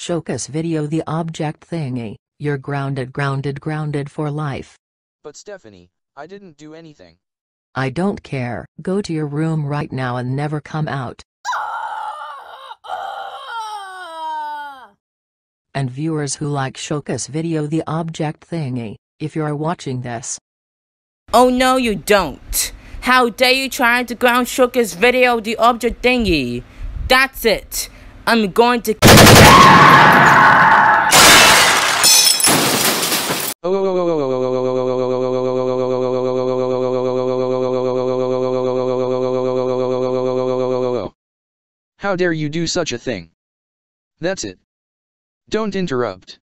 Shokus video the object thingy, you're grounded grounded grounded for life. But Stephanie, I didn't do anything. I don't care, go to your room right now and never come out. And viewers who like Shokus video the object thingy, if you're watching this. Oh no you don't. How dare you try to ground Shokus video the object thingy. That's it. I'm going to How dare you do such a thing? That's it. Don't interrupt.